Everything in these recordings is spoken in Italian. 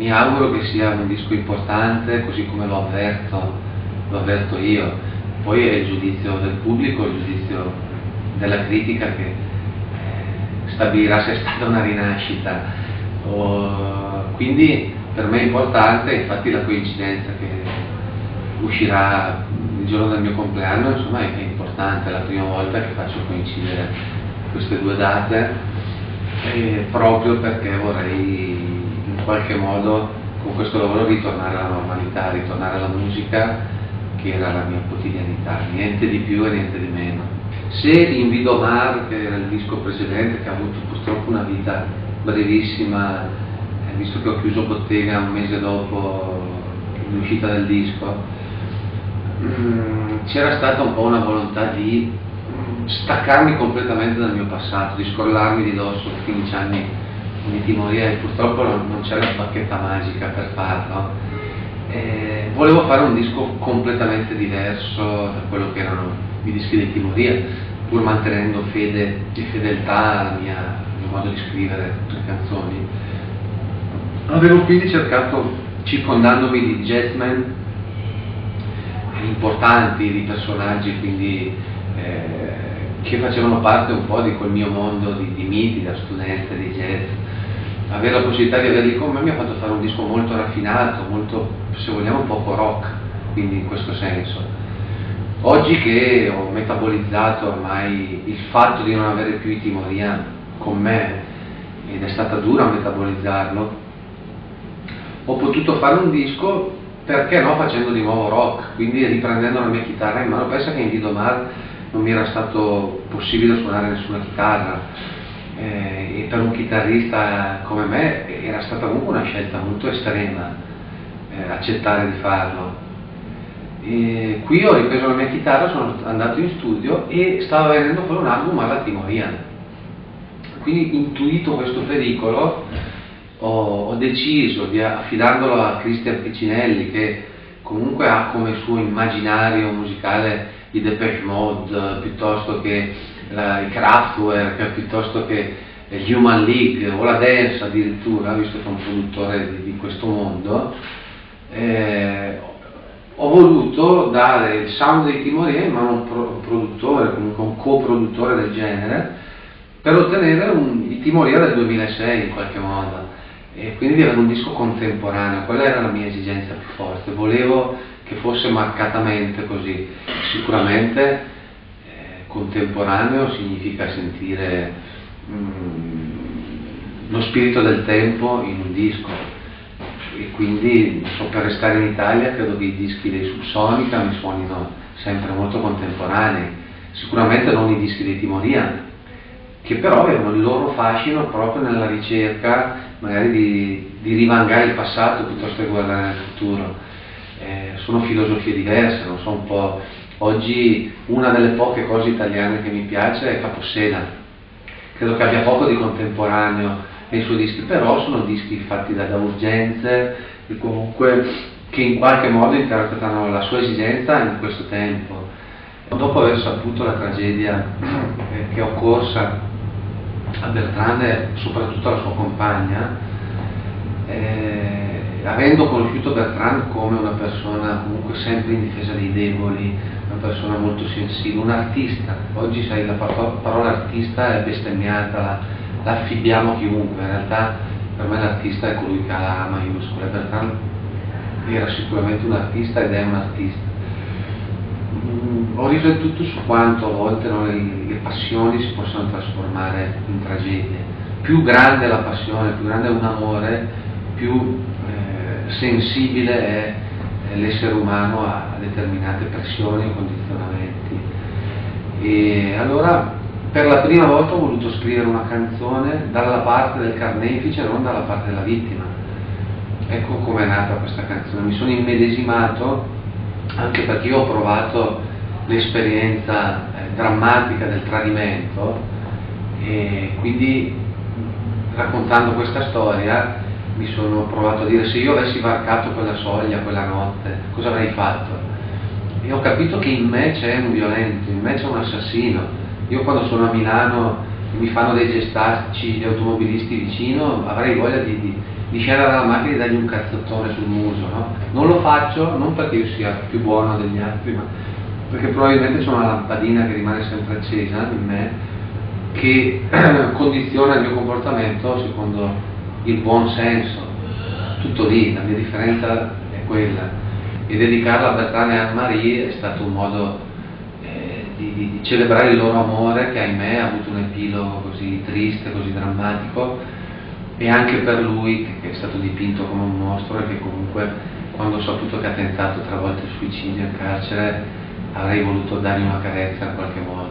mi auguro che sia un disco importante così come lo avverto, lo avverto io. Poi è il giudizio del pubblico, il giudizio della critica che eh, stabilirà se è stata una rinascita. Quindi per me è importante, infatti la coincidenza che uscirà il giorno del mio compleanno insomma è, importante, è la prima volta che faccio coincidere queste due date eh, proprio perché vorrei in qualche modo con questo lavoro ritornare alla normalità, ritornare alla musica che era la mia quotidianità, niente di più e niente di meno. Se in Vidomar, che era il disco precedente, che ha avuto purtroppo una vita brevissima, eh, visto che ho chiuso bottega un mese dopo l'uscita del disco, mm, c'era stata un po' una volontà di staccarmi completamente dal mio passato, di scollarmi di dosso 15 anni di timoria e purtroppo non c'è la bacchetta magica per farlo. E volevo fare un disco completamente diverso da quello che erano i dischi di timoria, pur mantenendo fede e fedeltà al mio modo di scrivere le canzoni. Avevo quindi cercato, circondandomi di jazzmen importanti, di personaggi quindi eh, che facevano parte un po' di quel mio mondo di, di miti, da studente di jazz. Avere la possibilità di averli con me mi ha fatto fare un disco molto raffinato, molto, se vogliamo, poco rock, quindi in questo senso. Oggi che ho metabolizzato ormai il fatto di non avere più i Timoria con me, ed è stata dura metabolizzarlo, ho potuto fare un disco perché no facendo di nuovo rock, quindi riprendendo la mia chitarra in mano, pensa che in Vidomar non mi era stato possibile suonare nessuna chitarra eh, e per un chitarrista come me era stata comunque una scelta molto estrema eh, accettare di farlo. E qui ho ripreso la mia chitarra, sono andato in studio e stava venendo fuori un album alla Timoria. Quindi intuito questo pericolo ho, ho deciso, di, affidandolo a Cristian Piccinelli che comunque ha come suo immaginario musicale i Depeche Mode, piuttosto che la, i Kraftwerk, piuttosto che Human League o la Dance addirittura, visto che è un produttore di, di questo mondo, eh, ho voluto dare il sound dei Timorie in mano a un, pro, un produttore, comunque un coproduttore del genere, per ottenere un, i Timorie del 2006 in qualche modo e quindi avere un disco contemporaneo, quella era la mia esigenza più forte, volevo che fosse marcatamente così. Sicuramente eh, contemporaneo significa sentire mm, lo spirito del tempo in un disco. E quindi so, per restare in Italia credo che i dischi dei Subsonica mi suonino sempre molto contemporanei, sicuramente non i dischi dei Timorian, che però avevano il loro fascino proprio nella ricerca magari di, di rivangare il passato piuttosto che guardare nel futuro eh, sono filosofie diverse, non so un po'. Oggi una delle poche cose italiane che mi piace è Capossela, credo che abbia poco di contemporaneo nei suoi dischi, però sono dischi fatti da, da urgenze e comunque che in qualche modo interpretano la sua esigenza in questo tempo. Dopo aver saputo la tragedia che è occorsa a Bertrand e soprattutto alla sua compagna, eh, avendo conosciuto Bertrand come una persona comunque sempre in difesa dei deboli, una persona molto sensibile, un artista, oggi sai la parola artista è bestemmiata, la, la affibbiamo a chiunque, in realtà per me l'artista è colui che ha la maiuscola, Bertrand era sicuramente un artista ed è un artista. Mm, ho riflettuto su quanto a volte no, le passioni si possono trasformare in tragedie. Più grande la passione, più grande è un amore, più sensibile è l'essere umano a determinate pressioni o condizionamenti. E allora per la prima volta ho voluto scrivere una canzone dalla parte del carnefice, non dalla parte della vittima. Ecco come è nata questa canzone. Mi sono immedesimato anche perché io ho provato l'esperienza eh, drammatica del tradimento e quindi raccontando questa storia mi sono provato a dire se io avessi varcato quella soglia quella notte, cosa avrei fatto? E ho capito che in me c'è un violento, in me c'è un assassino. Io quando sono a Milano mi fanno dei gestacci gli automobilisti vicino, avrei voglia di, di, di scendere dalla macchina e dargli un cazzottone sul muso, no? Non lo faccio non perché io sia più buono degli altri, ma perché probabilmente c'è una lampadina che rimane sempre accesa in me che condiziona il mio comportamento secondo il buon senso. Tutto lì, la mia differenza è quella. E dedicarla a Bertrand e a Marie è stato un modo eh, di, di, celebrare il loro amore che ahimè ha avuto un epilogo così triste, così drammatico e anche per lui che, che è stato dipinto come un mostro e che comunque quando ho saputo che ha tentato tre volte il suicidio in carcere avrei voluto dargli una carezza qualche modo,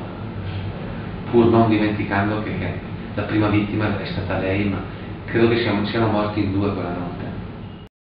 pur non dimenticando che, che la prima vittima è stata lei, ma credo che siamo, siano morti in due quella notte.